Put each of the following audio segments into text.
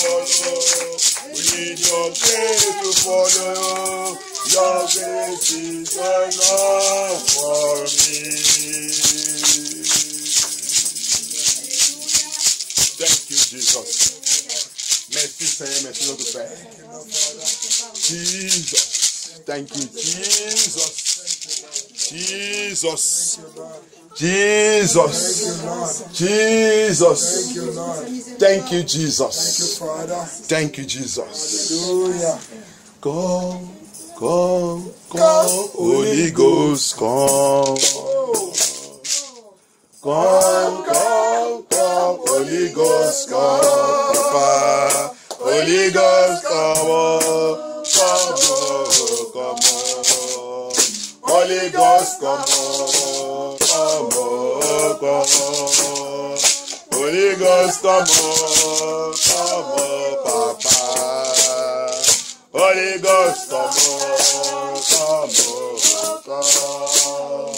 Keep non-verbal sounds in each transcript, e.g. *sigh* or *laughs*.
follow. We need your grace to follow. Your grace is enough for me. Thank you, Jesus. Merci, Seigneur, merci, notre Père. Jesus. Thank you, Jesus. Jesus. Jesus. Jesus. Thank you, Jesus. Thank you, Father. Thank you, Jesus. Hallelujah. God come, come, Holy Ghost, come. Come, come, come, Holy Ghost, come, Papa. Holy Ghost, come come come. Holy Ghost, come come come. Holy Ghost, come on, come. Holy Ghost, come on, come on, come on.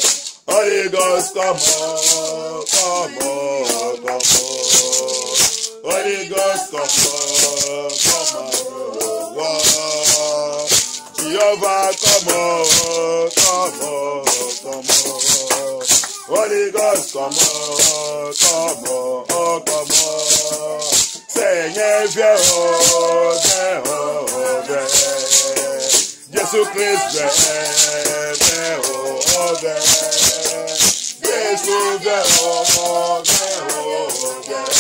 Holy Ghost, come on, come on, come on. Holy Ghost, come on, come on, wow. Jehovah, come on, come on, come on. Holy Ghost, come on, come on, come on. Seigneur, viens, oh, viens, oh, viens. Jésus Christ, viens, viens, oh, viens. Jésus, viens, oh, viens, oh, viens.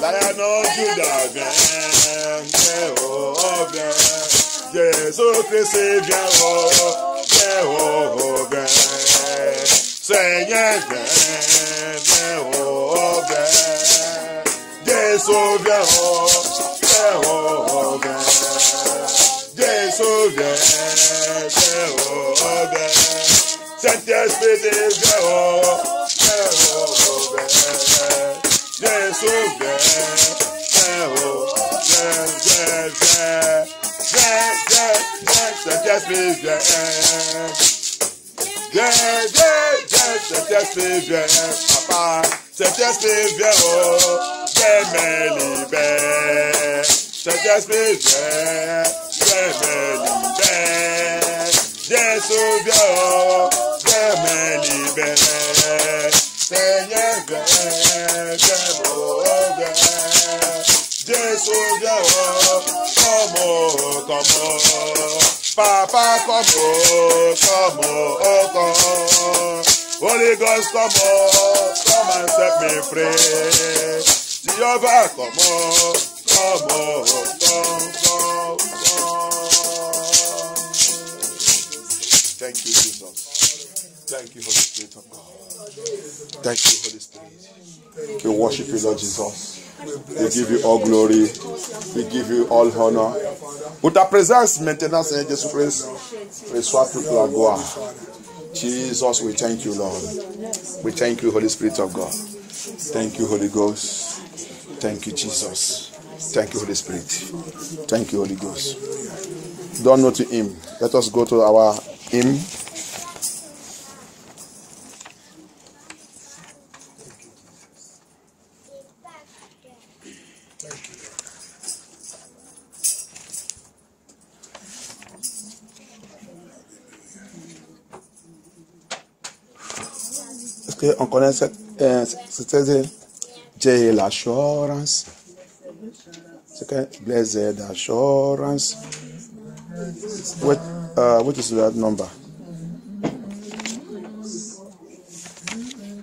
Lion of Judah, viens, viens, oh, viens. Jésus Christ, viens, oh, viens, oh, viens. Seigneur, viens, viens, oh, viens. Jésus, viens, oh, viens, oh, viens. Jésus, viens, viens, oh, viens. Saint-Esprit, viens, oh, viens, oh, viens. Jésus, oh, viens, viens. Viens, viens, viens, Saint-Esprit, viens. Viens, viens, viens, Saint-Esprit, viens, papa. Saint-Esprit, viens, oh, Yemelibẹ. Successful jẹ Yemelibẹ. Jésù bí ọ Yemelibẹ. Sẹ̀yẹ̀ bẹ̀ Jẹ́bọ̀ bẹ̀. Jésù bí ọ kọ́mọ kọ́mọ. Papa kọ́mọ kọ́mọ ọkọ. Holy Ghost, come on, come and set me free. Come on, come on, come, come. Thank you, Jesus. Thank you, Holy Spirit of God. Thank you, Holy Spirit. We worship you, Lord Jesus. We give you all glory. We give you all honor. Pour ta présence maintenant, Seigneur Jésus-Christ, reçois toute la gloire. Jesus, we thank you, Lord. We thank you, Holy Spirit of God. Thank you, Holy Ghost. Thank you, Jesus. Thank you, Holy Spirit. Thank you, Holy Ghost. Don't know to Him. Let us go to our hymn. Est-ce qu'on euh, cette l'assurance. C'est que Blaise d'assurance. What, uh, what is that number?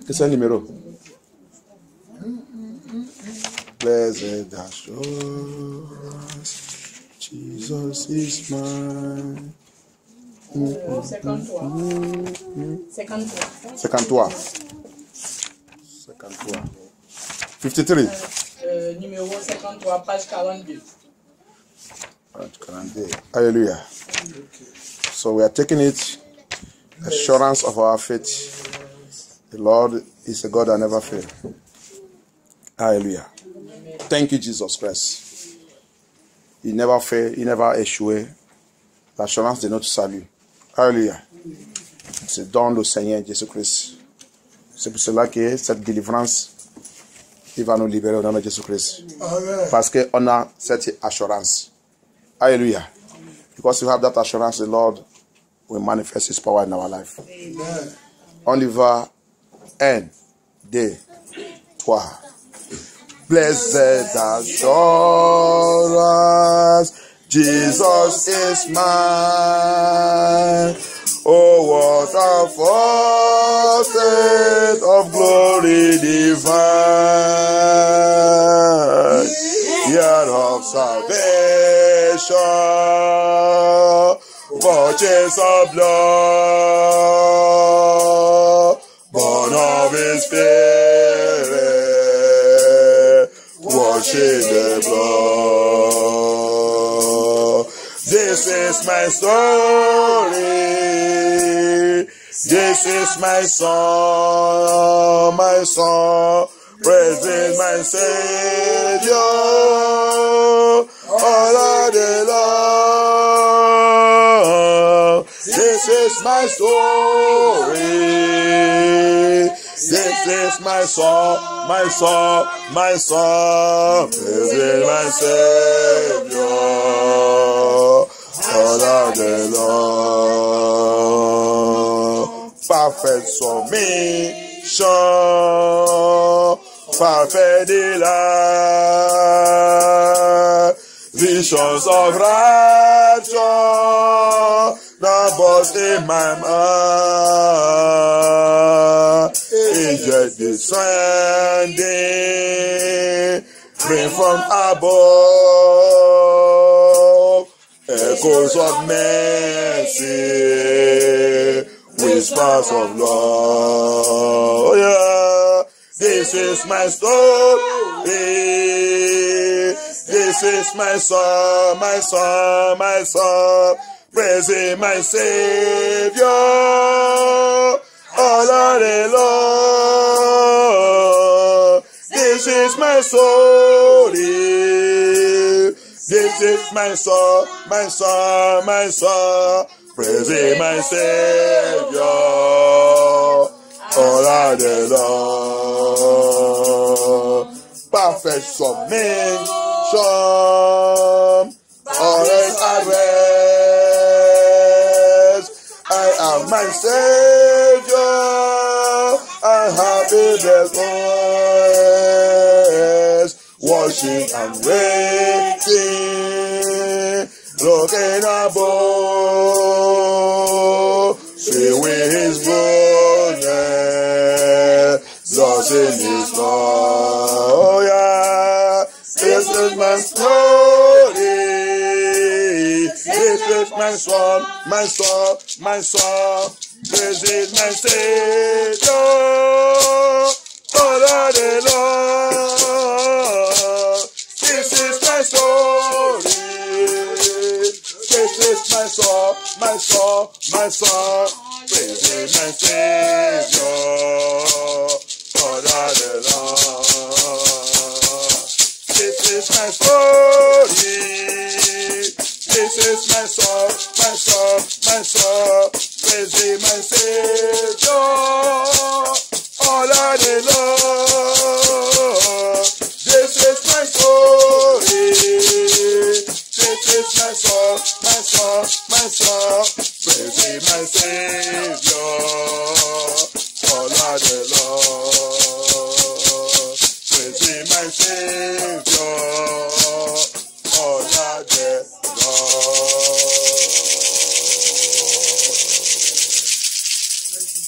Que c'est un numéro. Blessed assurance, Jesus is mine. Numéro 53. 53. 53. 53. 53. Euh, numéro 53, page 42. Hallelujah. So we are taking it, assurance of our faith. The Lord is a God that never fails. Hallelujah. Thank you, Jesus Christ. Il never fail, il never échoué. L'assurance de notre salut. Alléluia. C'est dans le Seigneur Jésus-Christ. C'est pour cela que cette délivrance, il va nous libérer au nom de Jésus-Christ. Parce qu'on a cette assurance. Hallelujah. Because we have that assurance, the Lord will manifest His power in our life. On y va. Un, deux, trois. Blessed assurance, Jesus is mine. Oh, what a foretaste of glory divine, yet of salvation, purchase of blood, born of His Spirit, washed the blood. This is my story. This is my song, my song. Praising my Savior all of the Lord. This is my story. This is my song, my song, my song. Praising my Savior all of the Lord. Perfect submission, perfect delight, visions of rapture, now but in my mind, angels descending, bring from above, echoes of mercy, whispers of love. Oh, yeah. This is my story. This is my song, my song, my song. Praising my Savior all of the Lord. This is my story. This is my song, my song, my song. Praising my Savior all of the Lord. Perfect submission, all is at rest. My Savior, I have been blessed, watching and waiting, looking above, my song, my song, my song. This is my Savior. Oh Lord, the. This is my story. This is my song, my song, my song. This is my Savior. Oh Lord, the. This is my story. This is my soul, my soul, my soul. Praise be my Savior all I love. This is my story. This is my soul, my soul, my soul. Praise be my Savior all I love. Praise be my Savior all I love.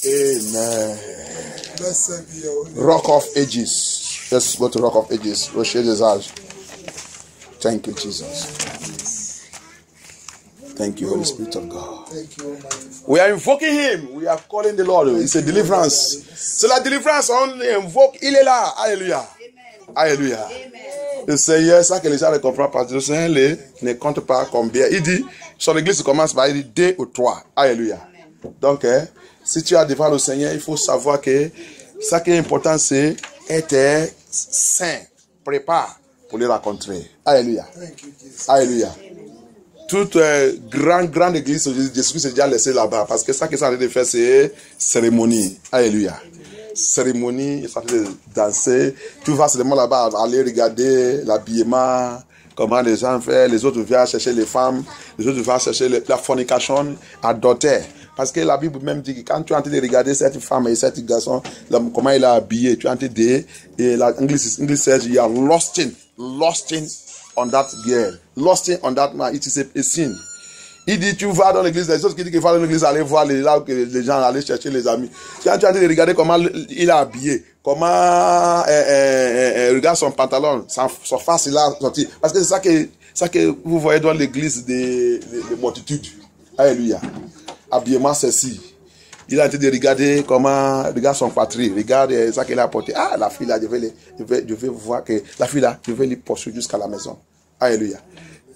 Amen. Blessed be your holy name. Rock of Ages. Let's go to Rock of Ages. Des âges. Thank you, Jesus. Thank you, Holy Spirit of God. We are invoking Him. We are calling the Lord. It's a deliverance. C'est la délivrance. On invoque. Il est là. Alléluia. Le Seigneur, ça que les gens ne comprennent pas. Le Seigneur les- ne compte pas combien. Il dit, son église commence par il dit deux ou trois. Alléluia. Donc, hein, si tu as devant le Seigneur, il faut savoir que ça qui est important, c'est être saint. Prépare pour les rencontrer. Alléluia. Thank you, Jesus. Alléluia. Toute euh, grande, grande église Jésus-Christ est déjà laissée là-bas. Parce que ça qu'ils sont en train de faire, c'est cérémonie. Alléluia. Cérémonie, ils sont en train de danser. Tu vas seulement là-bas aller regarder l'habillement, comment les gens font. Les autres viennent chercher les femmes. Les autres viennent chercher la fornication, adultère. Parce que la Bible même dit que quand tu es en de regarder cette femme et cet garçon, comment il est habillé, tu es en de. Et la English, English says you are lost in, lost in on that girl, lost in on that man. It is a, a sin. Il dit, tu vas dans l'église, les autres qui disent qu'il aller dans l'église, aller voir les, là, les gens, aller chercher les amis. Tu train de regarder comment il est habillé, comment, euh, euh, euh, euh, regarde son pantalon, son, face, il a sorti. Parce que c'est ça que, ça que vous voyez dans l'église des, des, des multitudes. Alléluia. Habillement, c'est ci. Il a été de regarder comment, regarde son patrie, regarde ça qu'il a apporté. Ah, la fille là, je vais, je vais, je vais voir que, la fille là, je vais lui poursuivre jusqu'à la maison. Alléluia.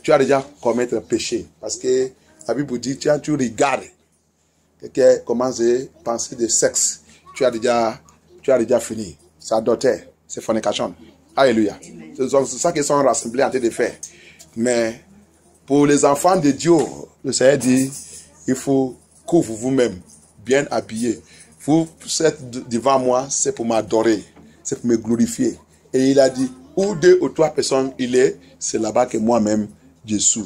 Tu as déjà commettre un péché. Parce que la Bible dit, as- tu regardes quelqu'un commence à penser de sexe. Tu as déjà, tu as déjà fini. C'est adultère, c'est fornication. Alléluia. C'est ça qu'ils sont rassemblés en train de faire. Mais pour les enfants de Dieu, le Seigneur dit, il faut couvrir vous-même, bien habillé. Vous êtes de- devant moi, c'est pour m'adorer, c'est pour me glorifier. Et il a dit, où deux ou trois personnes il est, c'est là-bas que moi-même, je suis.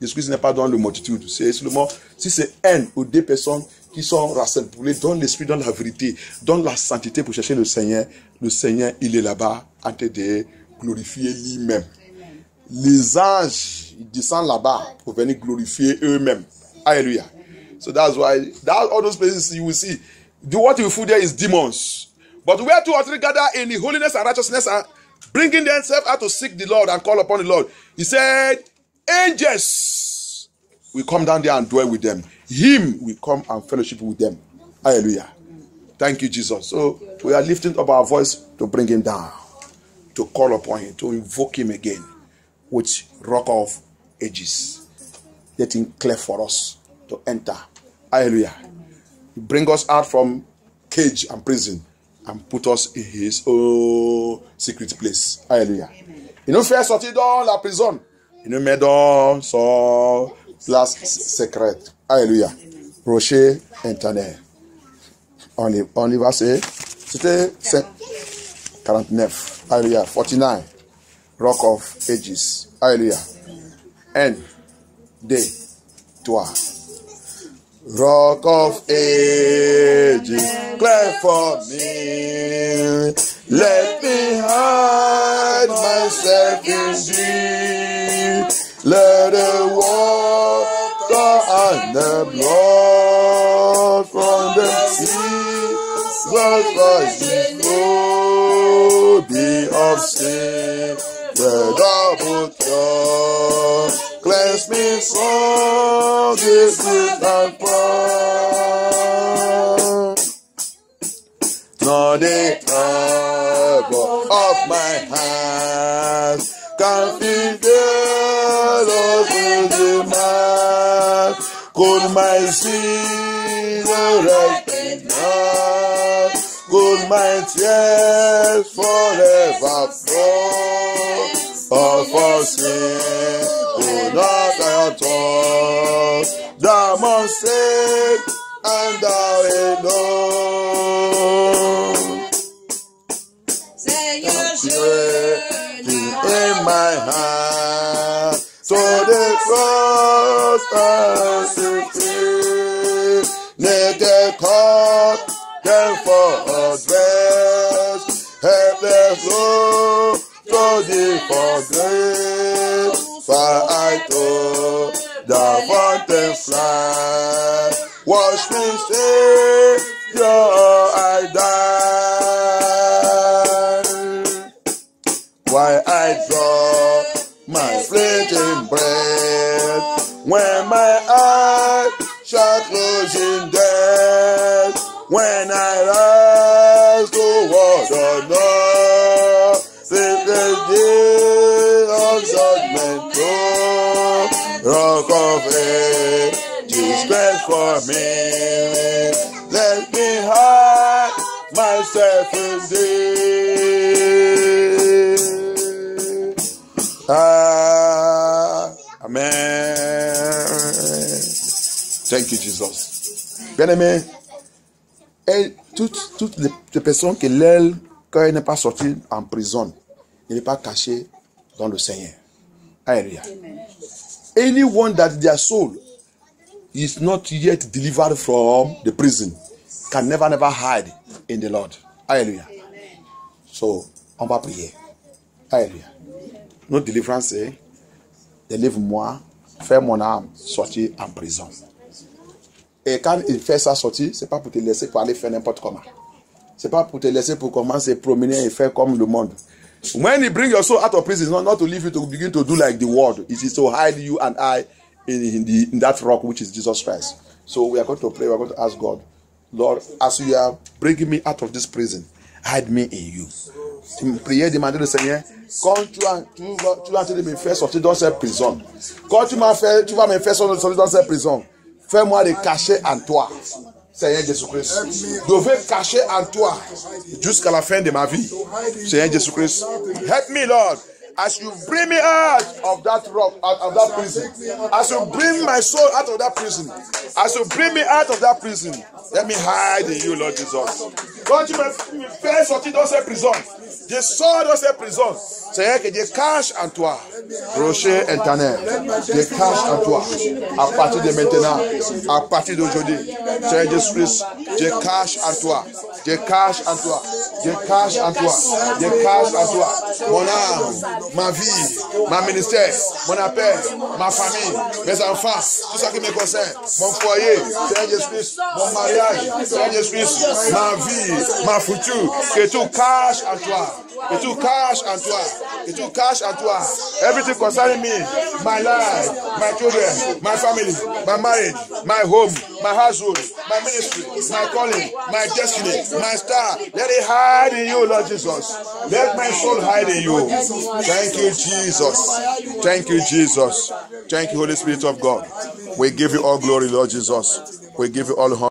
Jésus-Christ n'est pas dans le multitude. C'est seulement, si c'est un ou deux personnes qui sont rassemblées dans l'esprit, dans la vérité, dans la sainteté pour chercher le Seigneur, le Seigneur, il est là-bas en train de glorifier lui-même les anges ils descendent là-bas pour venir glorifier eux-mêmes. Alléluia. So that's why that all those places you will see. The what you find there is demons. But where two or three gather in the holiness and righteousness and bringing themselves out to seek the Lord and call upon the Lord. He said, angels will come down there and dwell with them. Him will come and fellowship with them. Hallelujah. Thank you, Jesus. So we are lifting up our voice to bring him down, to call upon him, to invoke him again with rock of ages. Let him clear for us to enter. Hallelujah. Bring us out from cage and prison and put us in his own secret place. Hallelujah. Il nous fait sortir dans la prison. Il nous met dans son place secrète. Alléluia. Rocher éternel. On y, on y va, c'est. C'était c'est 49. Alléluia. 49. Rock of Ages. Alléluia. N. D. Toi. Rock of Ages. Clear for me. Let me hide myself in thee. Let the water and the blood from the sea. Blood rising flow be of sin. The double joy cleanse me from this and pride. Nor the trouble of my hands can the Lord with the man. Could my sin erect not? Could my tears forever flow? All for sin, Unatayata, Daman said, and thou alone. In my heart, so the cross and the let the court can for us rest, helpless, low, to the for grace. For I to the fountain fly, wash me safe Your I die. Why I draw my fleeting breath when my eyes shall close in death. When I rise toward the north, ages, strength for me. Let me hide myself in thee. Ah, amen. Thank you, Jesus. Bien-aimé, et toutes, toutes les, personnes que l'aile, quand elle n'est pas sortie en prison, n'est pas cachée dans le Seigneur. Alléluia. Anyone that their soul is not yet delivered from the prison can never, never hide in the Lord. Alléluia. So, on va prier. Alléluia. Notre délivrance, c'est délivre-moi, fais mon âme sortir en prison. Et quand il fait ça sortir, c'est pas pour te laisser pour aller faire n'importe comment. C'est pas pour te laisser pour commencer à promener et faire comme le monde. When he bring your soul out of prison, not, not to leave you to begin to do like the world. It is to hide you and I in, in, the, in that rock which is Jesus Christ. So we are going to pray. We are going to ask God, Lord, as you are bringing me out of this prison, hide me in you. Priez, demandez au Seigneur, quand tu vas, tu vas, tu vas me faire sortir dans cette prison, quand tu, m'as fait, tu vas me faire sortir dans cette prison, fais-moi de cacher en toi. Seigneur Jésus-Christ. Veux cacher en toi jusqu'à la fin de ma vie. Seigneur Jésus-Christ. Help me, Lord. As you bring me out of that rock, out of that prison, as you bring my soul out of that prison, as you bring me out of that prison, let me hide in you, Lord Jesus. Quand tu me fais sortir dans cette prison, je sors dans cette prison. Seigneur, que Dieu cache en toi. Rocher éternel, Dieu cache en toi. À partir de maintenant, à partir d'aujourd'hui, Seigneur Jésus-Christ, Dieu cache en toi. Dieu cache en toi. Dieu cache en toi. Dieu cache en toi. Mon âme, ma vie, ma ministère, mon appel, ma famille, mes enfants, tout ça qui me concerne, mon foyer, Seigneur Jésus-Christ, mon mariage, Seigneur Jésus-Christ, ma vie, ma future, que tout cache en toi. Que tout cache en toi. Que tout cache en toi. Everything concerning me, my life, my children, my family, my marriage, my home, my household, my ministry, my calling, my destiny, my star. Let it hide in you, Lord Jesus. Let my soul hide in you. Thank you, Jesus. Thank you, Jesus. Thank you, Holy Spirit of God. We give you all glory, Lord Jesus. We give you all honor.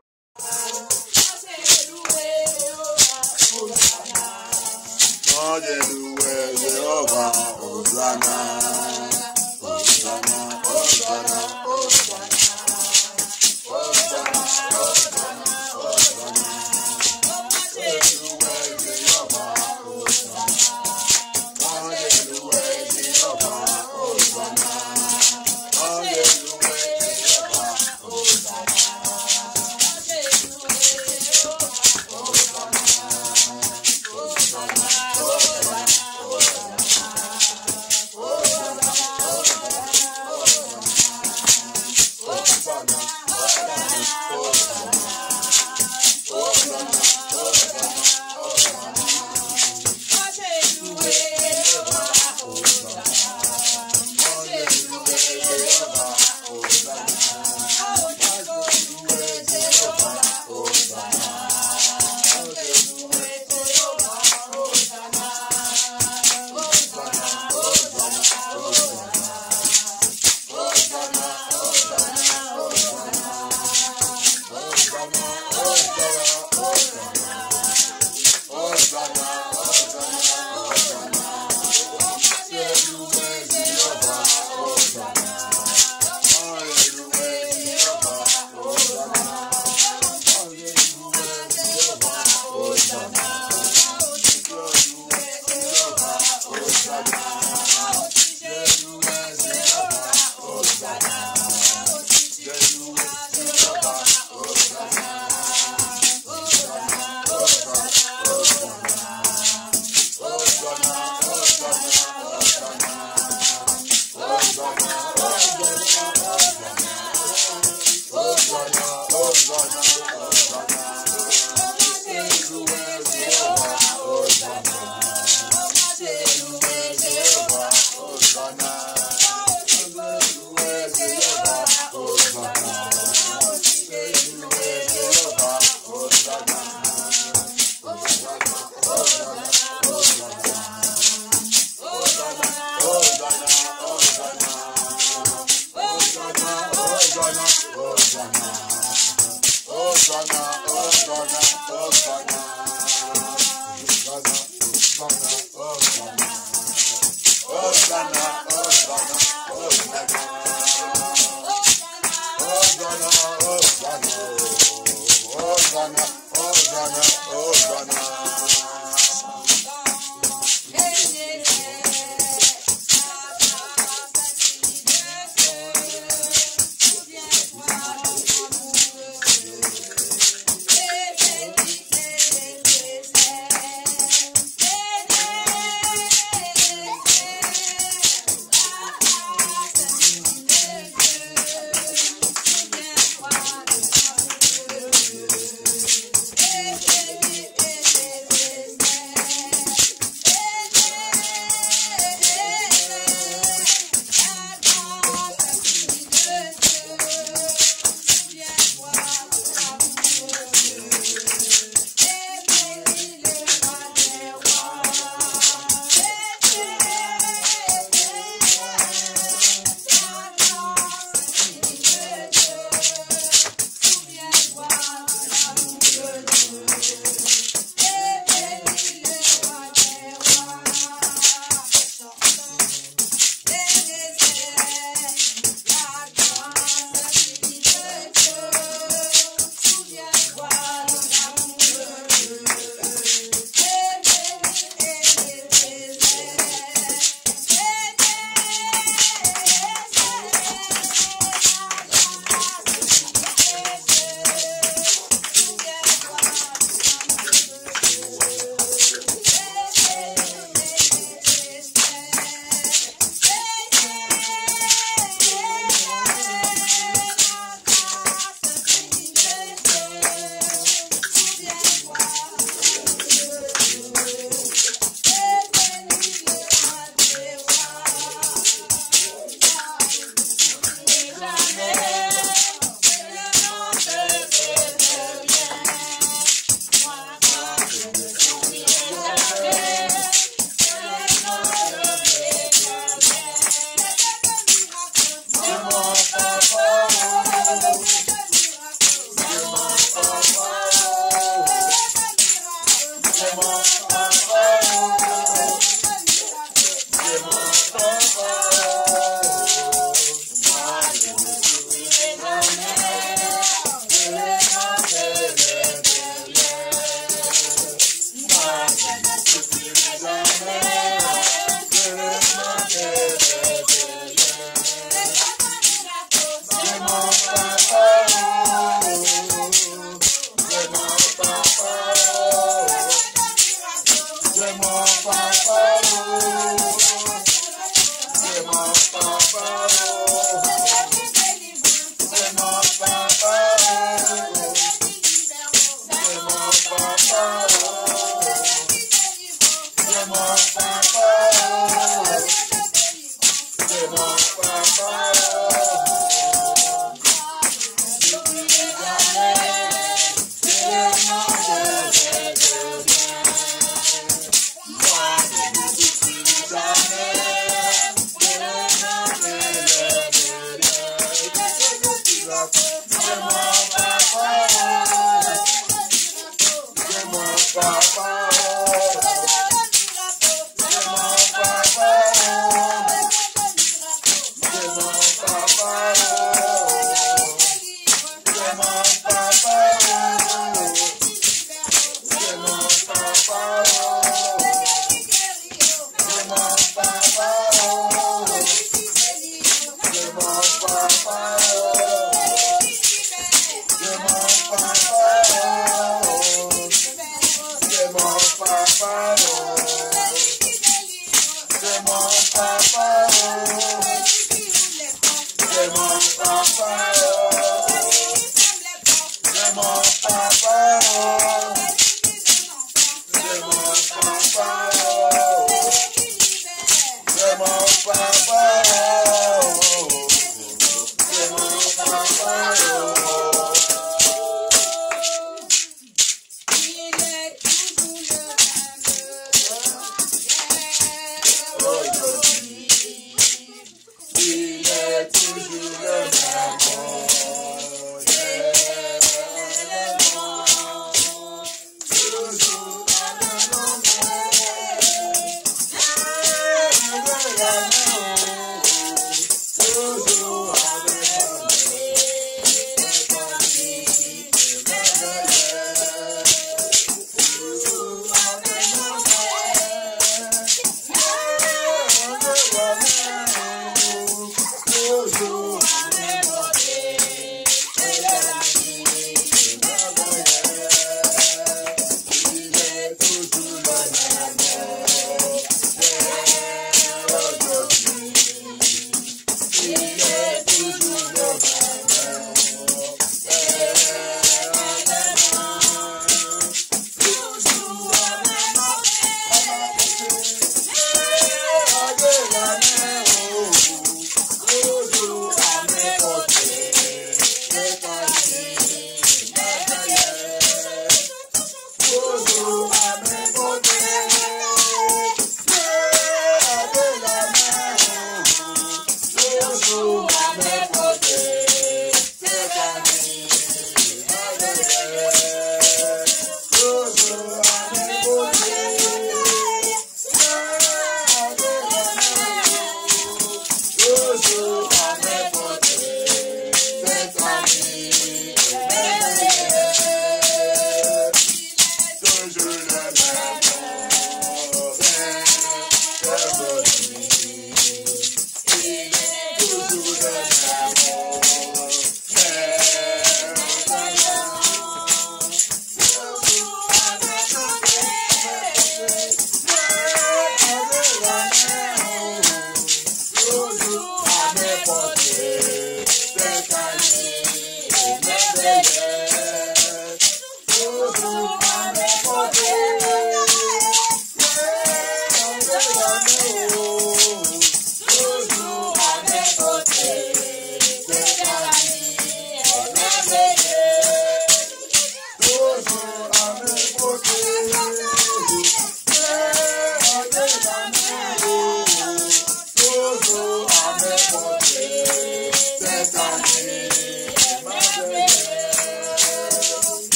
Lemon, papaya. Lemon.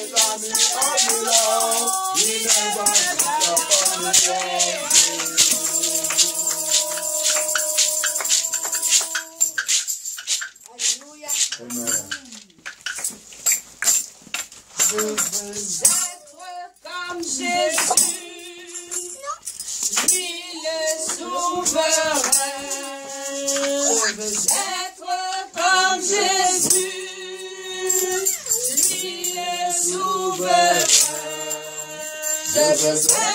I'm up love. We never give up on love. as.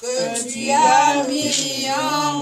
Que tu as mis en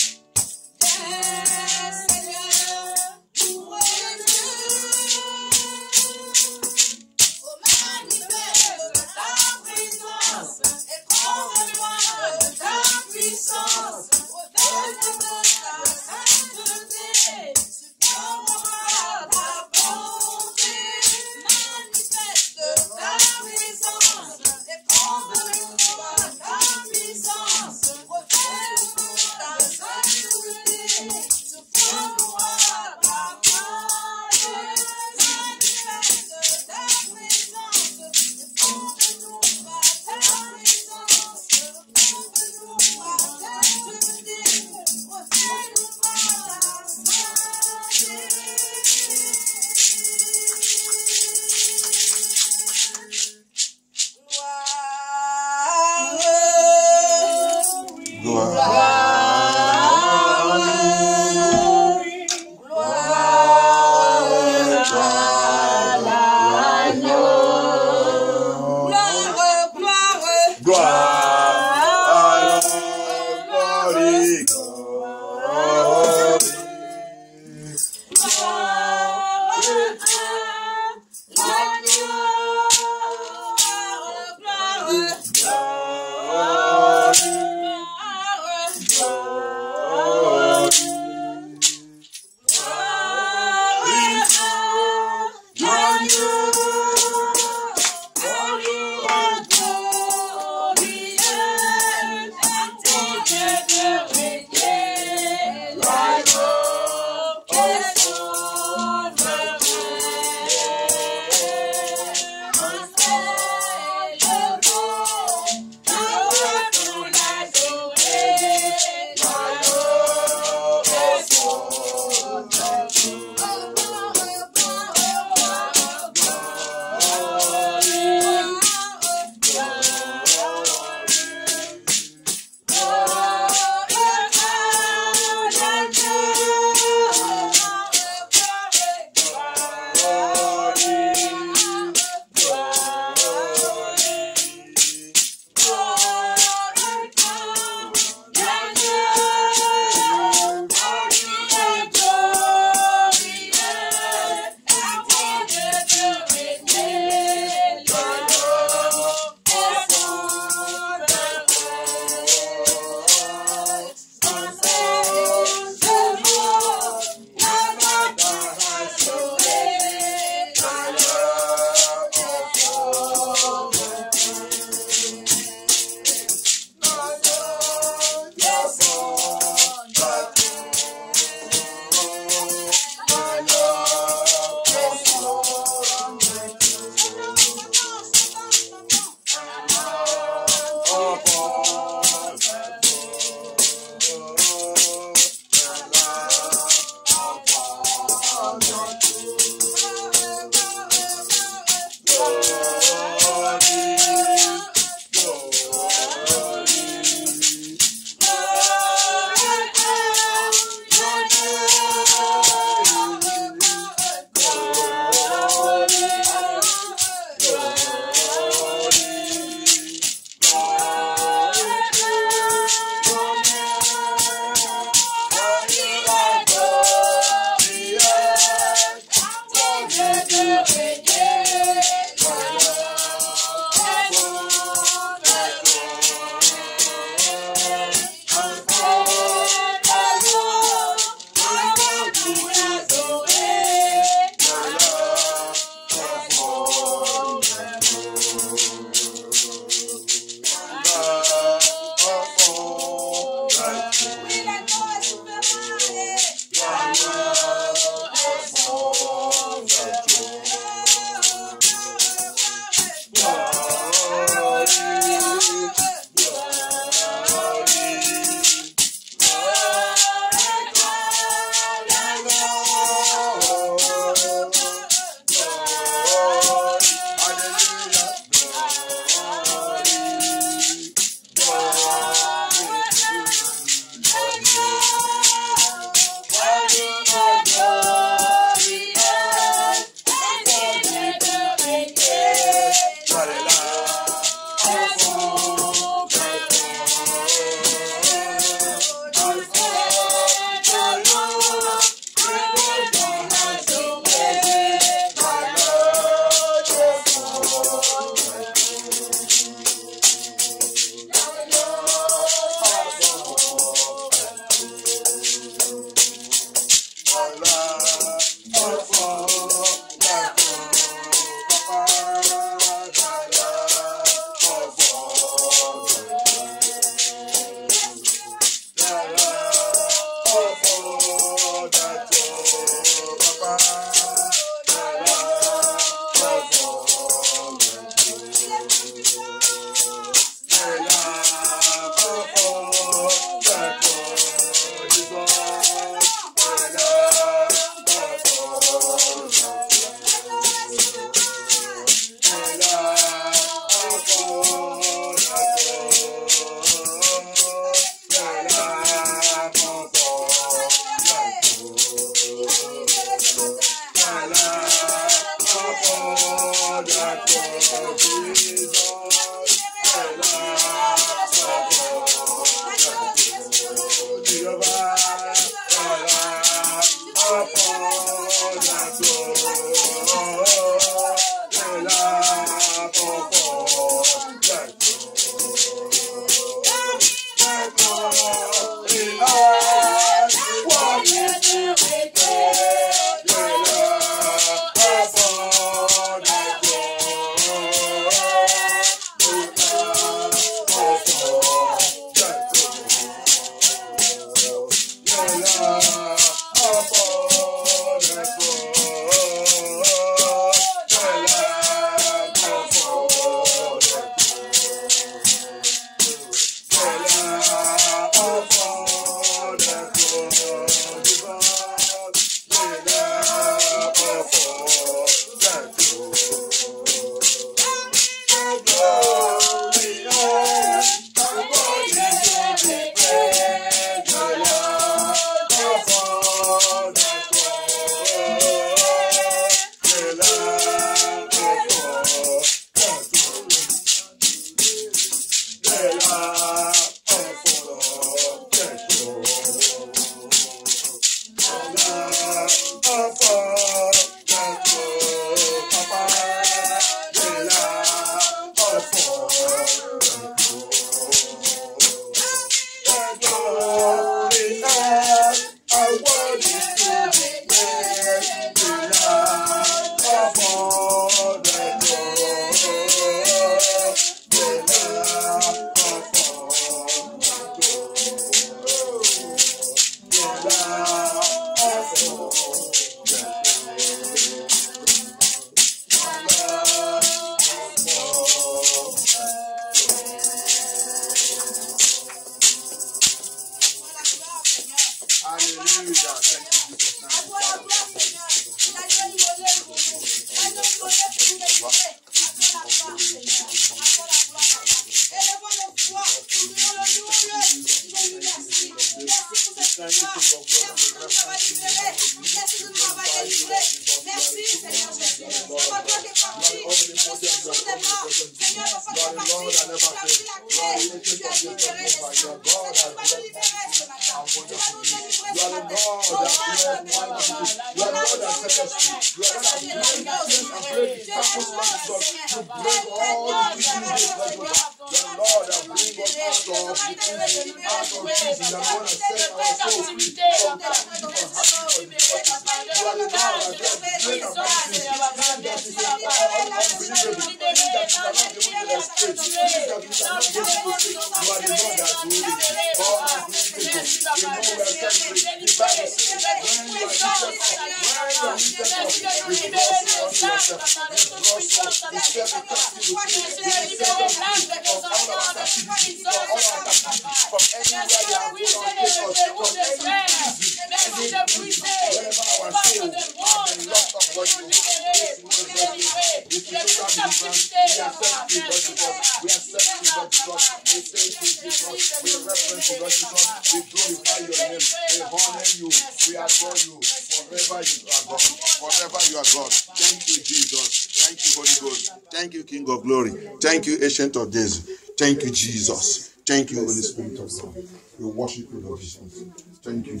Thank you, King of Glory. Thank you, Ancient of Days. Thank you, Jesus. Thank you, Holy Spirit of God. We worship you, Lord Jesus. Thank you.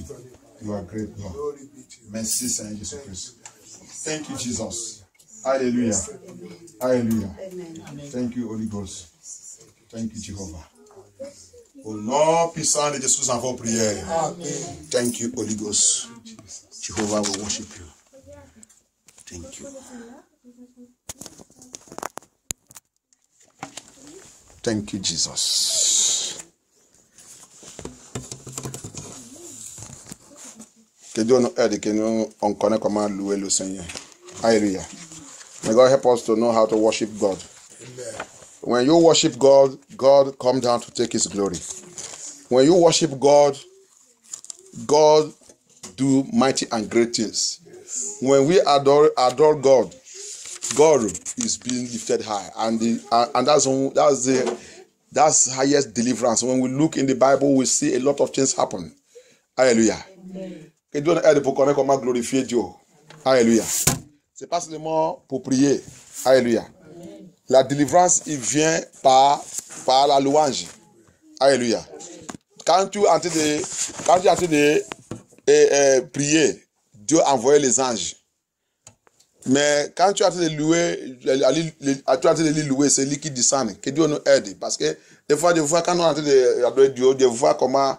You are great, God. Merci, Seigneur Jesus Christ. Thank you, Jesus. Hallelujah. Hallelujah. Thank you, Holy Ghost. Thank you, Jehovah. Oh, Au nom puissant de Jésus, en vos prières. Thank you, Holy Ghost. Jehovah will worship you. Thank you. Thank you, Jesus. Que nous on connaît comment louer le Seigneur. Hallelujah. May God help us to know how to worship God. When you worship God, God come down to take His glory. When you worship God, God do mighty and great things. When we adore adore God, God is being lifted high, and the uh, and that's that's the that's highest deliverance. When we look in the Bible, we see a lot of things happen. Alléluia. Que Dieu nous aide pour connaître comment glorifier Dieu. Alléluia. C'est pas seulement pour prier. Alléluia. La délivrance, il vient par, par la louange. Alléluia. Quand tu es en train de, quand tu es en train de eh, eh, prier, Dieu a envoyé les anges. Mais quand tu as de louer, tu train de louer, c'est lui qui descend. Que Dieu nous aide. Parce que des fois, des fois, quand on est en train de Dieu, de voir comment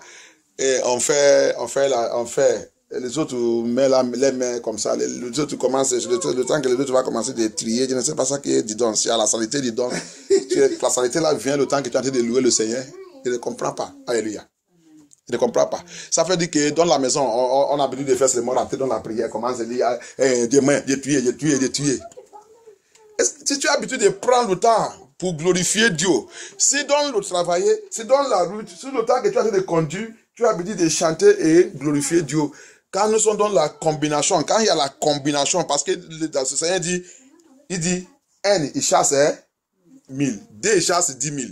eh, on fait, on fait, on fait. Et Les autres mettent les mains comme ça. Les, autres commencent, le, le temps que les autres vont commencer de trier, je ne sais pas ça qui est, dis donc, si à la saleté, dis donc, *laughs* la saleté là vient le temps que tu es en train de louer le Seigneur. Il ne comprend pas. Alléluia. Il ne comprend pas. Ça fait dire que dans la maison, on, a l'habitude de faire seulement rentrer dans la prière, commence à dire, eh, Dieu main, Dieu tuer, Dieu tuer, Dieu tuer. Est-ce que si tu as l'habitude de prendre le temps pour glorifier Dieu, si dans le travail, si dans la route, si le temps que tu as de conduire, tu as l'habitude de chanter et glorifier Dieu. Quand nous sommes dans la combinaison, quand il y a la combinaison, parce que le Seigneur dit, il dit, N, il chasse hein, 1000, D, il chasse 10 000.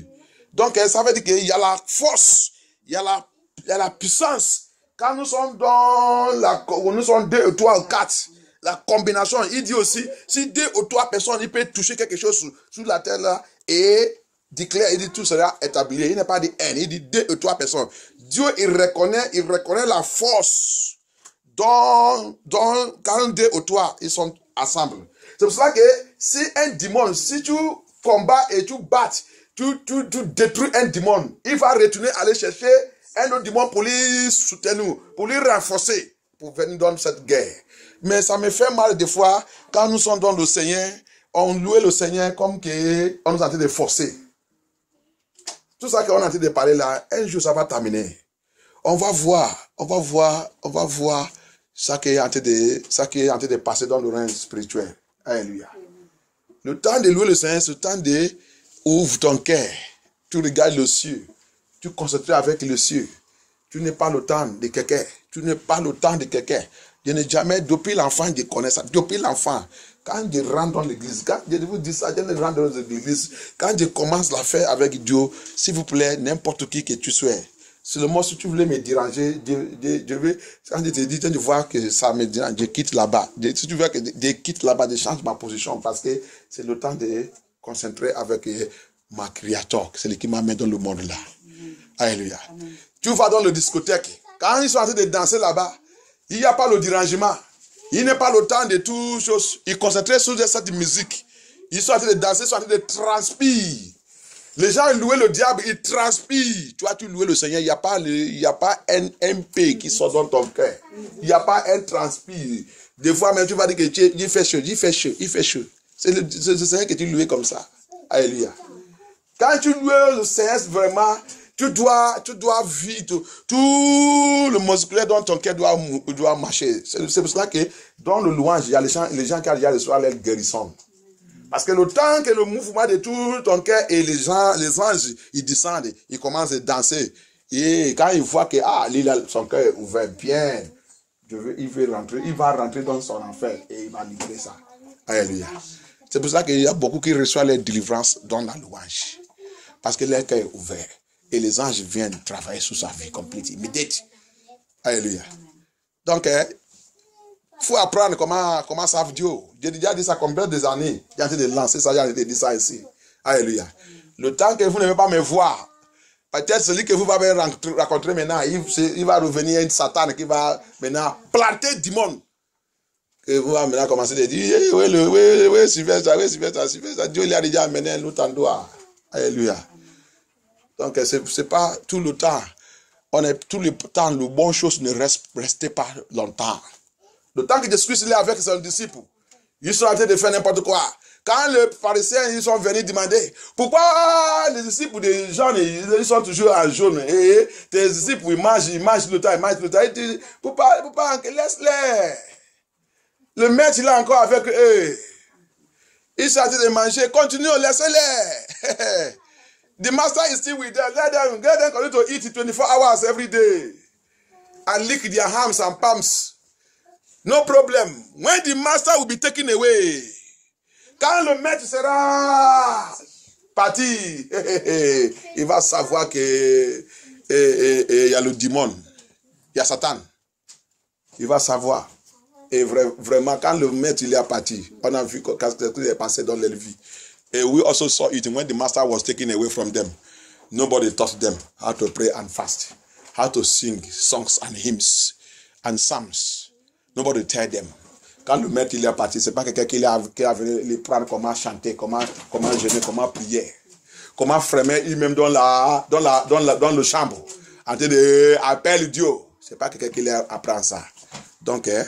Donc, euh, ça veut dire qu'il y a la force, il y a la, y a la puissance. Quand nous sommes dans la, nous sommes deux, trois ou quatre, la combinaison, il dit aussi, si deux ou trois personnes, il peut toucher quelque chose sur, sur la terre là, et déclare, il dit tout sera établi. Il n'est pas dit un, il dit deux ou trois personnes. Dieu, il reconnaît, il reconnaît la force dans, dans, quand deux ou trois, ils sont ensemble. C'est pour cela que si un démon, si tu combats et tu bats, tu, tu, tu détruis un démon, il va retourner aller chercher un autre démon pour lui soutenir, pour lui renforcer, pour venir dans cette guerre. Mais ça me fait mal des fois, quand nous sommes dans le Seigneur, on louait le Seigneur comme que on nous est en train de forcer. Tout ça qu'on est en train de parler là, un jour ça va terminer on va voir, on va voir, on va voir ça qui est en de, ça qui est en de passer dans le règne spirituel. Alléluia. Le temps de louer le Seigneur, c'est le temps de ouvre ton cœur. Tu regardes le ciel. Tu concentres avec le ciel. Tu n'es pas le temps de quelqu'un. Tu n'es pas le temps de quelqu'un. Je n'ai jamais, depuis l'enfant, je connais ça. Depuis l'enfant, quand je rentre dans l'église, quand je vous dis ça, je rentre dans l'église, quand je commence l'affaire avec Dieu, s'il vous plaît, n'importe qui que tu sois, Seulement, si tu voulais me déranger, je, je, vais, quand je te dis, de voir que ça me dérange, je quitte là-bas. Si tu veux que je, je quitte là-bas, je change ma position parce que c'est le temps de concentrer avec ma créateur, c'est lui qui m'a mis dans le monde là. Alléluia. Tu vas dans le discothèque. Quand ils sont en train de danser là-bas, il n'y a pas le dérangement. Il n'est pas le temps de tout chose. Ils concentrent sur cette musique. Ils sont en train de danser, ils sont en train de transpirer. Les gens louent le diable, ils transpirent. Tu vois, tu loues le Seigneur, il n'y a pas, a pas un MP qui sort dans ton cœur. Il n'y a pas un transpire. Des fois, même tu vas dire que il fait chaud, il fait chaud, il fait chaud. C'est le, Seigneur que tu loues comme ça. Alléluia. Quand tu loues le Seigneur, vraiment, tu dois, tu dois vite, tout le musculaire dans ton cœur doit, doit marcher. C'est pour cela que dans le louange, il y a les gens, les gens qui arrivent le soir, leur guérison. Parce que le temps que le mouvement de tout ton cœur et les gens, les anges, ils descendent, ils commencent à danser. Et quand ils voient que, ah, son cœur est ouvert bien, je veux, il veut rentrer, il va rentrer dans son enfer et il va libérer ça. Alléluia. C'est pour ça qu'il y a beaucoup qui reçoivent leur délivrance dans la louange. Parce que leur cœur est ouvert. Et les anges viennent travailler sur sa vie complète, immédiate. Alléluia. Donc, il faut apprendre comment, comment savent Dieu. J'ai déjà dit ça combien des années? J'ai en de lancer ça, j'ai dire ça ici. Alléluia. Le temps que vous ne pas me voir, peut-être celui que vous allez rencontrer, maintenant, il, il va revenir un Satan qui va maintenant planter du monde. Que vous allez maintenant commencer à dire, Eh, oui, oui, oui, suivez ça, oui, suivez ça, suivez ça. Dieu il a déjà amené un autre endroit. Alléluia. Donc, c'est n'est pas tout le temps. On est tout le temps, le bon chose ne reste, pas longtemps. Le temps que Jésus-Christ est avec ses disciples, ils sont en train de faire n'importe quoi. Quand les pharisiens ils sont venus demander pourquoi les disciples des gens ils ils sont toujours en jaune et tes disciples ils mangent, ils mangent le temps, ils mangent le temps. Il dit pourquoi, pourquoi? Laisse-les. Le maître il est encore avec eux. Ils sont en train de manger, continuez, laissez-les. *laughs* The master is still with them. Let them, let them continue to eat 24 hours every day. And lick their arms and palms. No problem. When the master will be taken away, quand le maître sera parti, *laughs* il va savoir que eh, eh, eh, il y a le démon, il y a Satan. Il va savoir. Et vra- vraiment, quand le maître il est parti, on a vu qu'est-ce qui est passé dans leur vie. Et we also saw it when the master was taken away from them. Nobody taught them how to pray and fast, how to sing songs and hymns and psalms. Nobody tell them. Quand le maître il est parti, c'est pas quelqu'un qui a, venu les prendre comment chanter, comment, comment jeûner, comment prier. Comment frémir lui-même dans la, dans la, dans la, dans le chambre. En train de appeler Dieu. C'est pas quelqu'un qui leur apprend ça. Donc, hein,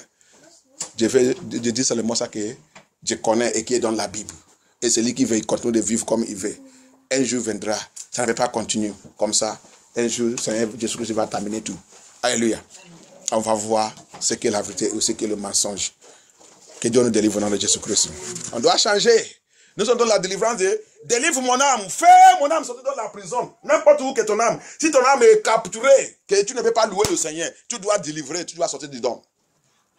je, je dis seulement ça que je connais et qui est dans la Bible. Et celui qui veut continuer de vivre comme il veut. Un jour viendra. Ça ne va pas continuer comme ça. Un jour, Seigneur Jésus-Christ va terminer tout. Alléluia. On va voir ce qu'est la vérité et ce qu'est le mensonge. Que Dieu nous délivre nom de Jésus-Christ. On doit changer. Nous sommes dans la délivrance de délivre mon âme, fais mon âme sortir de la prison. N'importe où que ton âme. Si ton âme est capturée, que tu ne peux pas louer le Seigneur, tu dois délivrer, tu dois sortir dedans.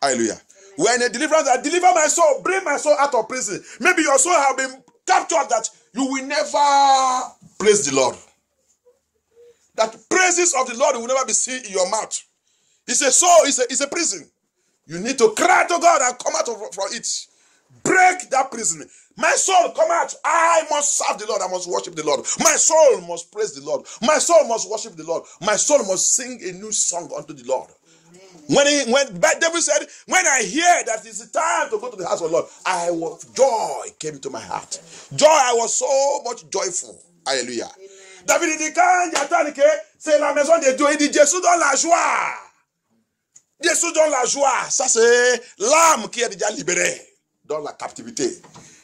Alléluia. When a deliverance, I deliver my soul, bring my soul out of prison. Maybe your soul have been captured that you will never praise the Lord. That praises of the Lord will never be seen in your mouth. It's a soul, it's a, it's a prison. You need to cry to God and come out of, from it. Break that prison. My soul, come out. I must serve the Lord. I must worship the Lord. My soul must praise the Lord. My soul must worship the Lord. My soul must sing a new song unto the Lord. When he, when David said, when I hear that it's time to go to the house of the Lord, I was joy came to my heart. Joy, I was so much joyful. Alléluia. David dit quand j'attends que c'est la maison de Dieu, il dit Jésus dans la joie. Jésus dans la joie. Ça c'est l'âme qui est déjà libérée dans la captivité.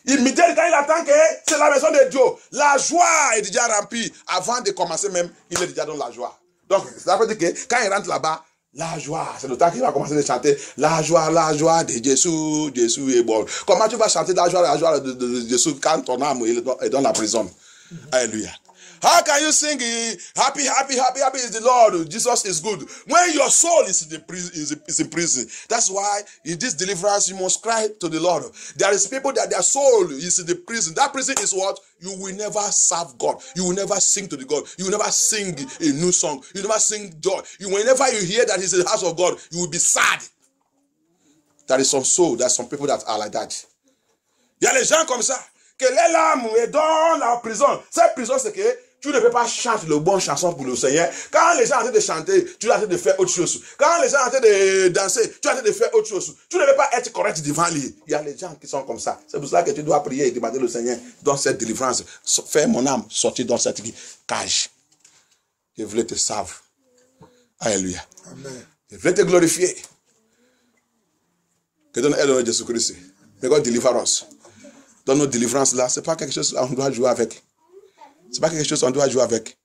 Immédiatement, quand il attend que c'est la maison de Dieu, la joie est déjà remplie. Avant de commencer même, il est déjà dans la joie. Donc, ça veut dire que quand il rentre là-bas, la joie, c'est le temps qu'il va commencer de chanter la joie, la joie de Jésus, Jésus est bon. Comment tu vas chanter la joie, la joie de, Jésus quand ton âme est dans la prison? Alléluia. How can you sing eh, happy, happy, happy, happy is the Lord? Jesus is good. When your soul is in prison, is, in prison. That's why in this deliverance you must cry to the Lord. There is people that their soul is in the prison. That prison is what you will never serve God. You will never sing to the God. You will never sing a new song. You never sing joy. You whenever you hear that He's in the house of God, you will be sad. There is some soul. There's some people that are like that. Il y a les gens comme ça. Que les est dans la prison. Cette prison, c'est que tu ne peux pas chanter le bon chanson pour le Seigneur. Quand les gens sont en train de chanter, tu es en train de faire autre chose. Quand les gens sont en train de danser, tu es en train de faire autre chose. Tu ne peux pas être correct devant lui. Il y a les gens qui sont comme ça. C'est pour cela que tu dois prier et demander au Seigneur dans cette délivrance. Fais mon âme sortir dans cette cage. Je voulais te sauver. Alléluia. Amen. Je voulais te glorifier. Que donne aide au Jésus-Christ. May God deliver us. Dans nos délivrances là, c'est pas quelque chose qu'on doit jouer avec. C'est pas quelque chose qu'on doit jouer avec.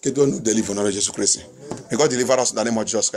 Que Dieu nous délivre de Jésus-Christ. May God deliver us in the name of Jesus Christ.